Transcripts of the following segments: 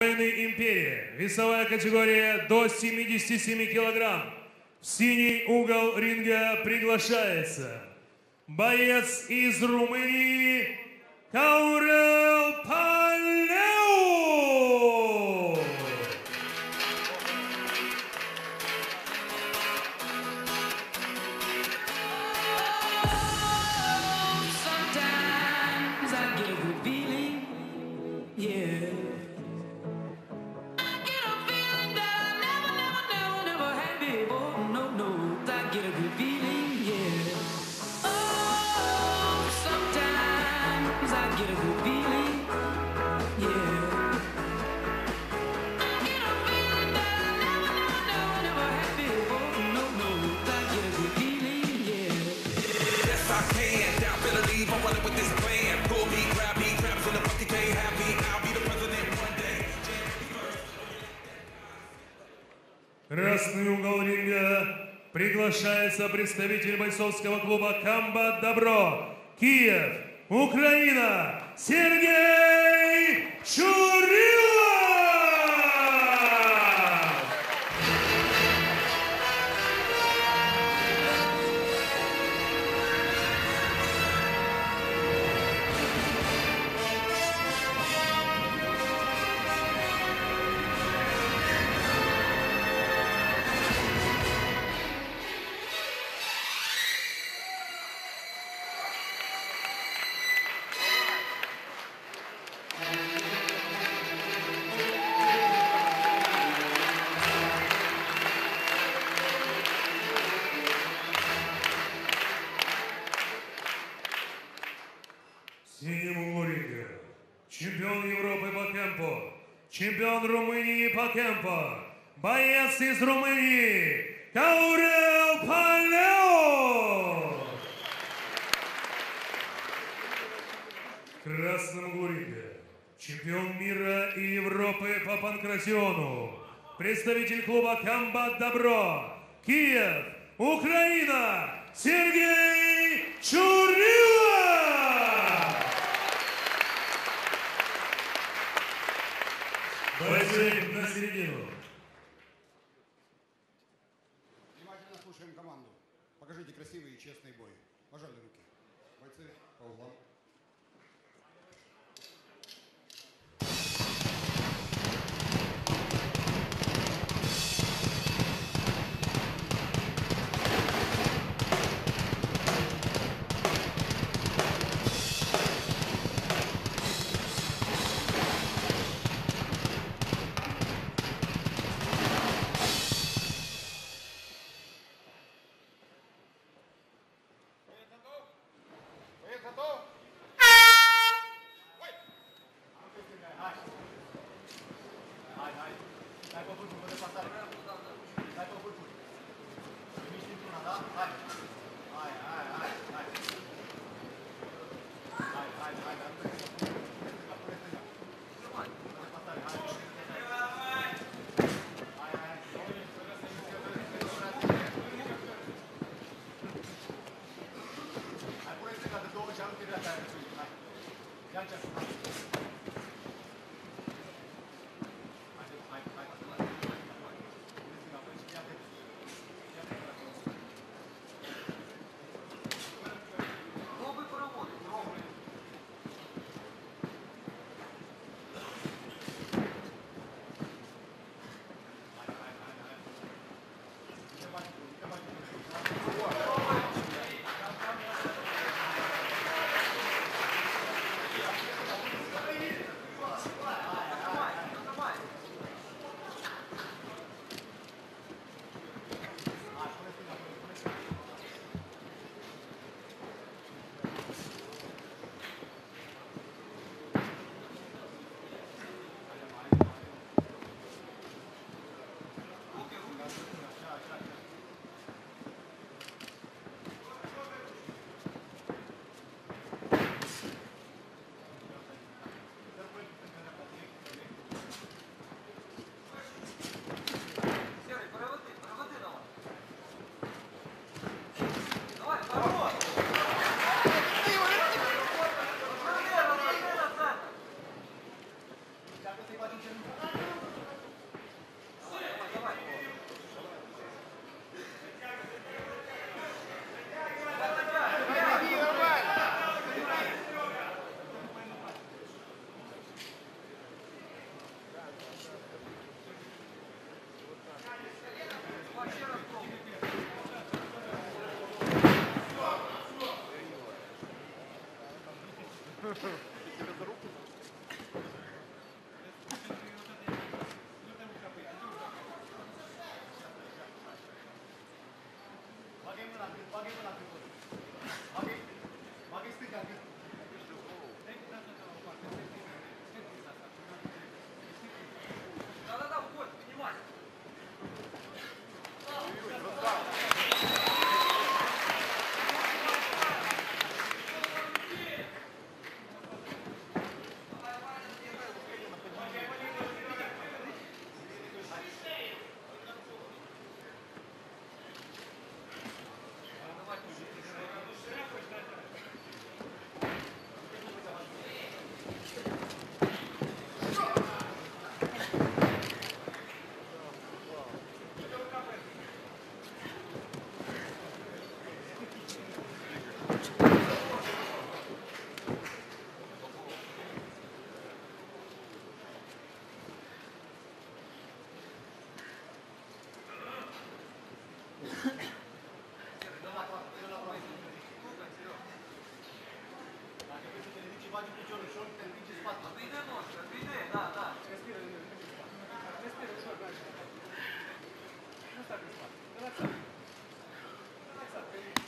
Империи. Весовая категория до 77 килограмм. В синий угол ринга приглашается боец из Румынии Каурел Палеу. Yes, I can. Down, better leave. I'm running with this plan. Pull me, grab me, traps in the bucket, can't have me. I'll be the president one day. Красный угол ринга приглашается представитель бойцовского клуба «Камбат Добро» Киев, Украина, Сергей Чурилов! Чемпион Румынии по кемпу, боец из Румынии Каурел Палео! Красном ринга чемпион мира и Европы по панкратиону, представитель клуба «Комбат Добро», Киев, Украина, Сергей Чурилов! Бойцы на середину. Внимательно слушаем команду. Покажите красивый и честный бой. Пожали руки. Бойцы по углам. faci picior ușor, te împici în spate. Bine, mă, bine, da, da. Respiră, respiră ușor, da. Nu stați în spate. Relaxat. Relaxat.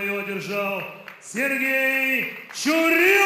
бою одержал Сергей Чурилов!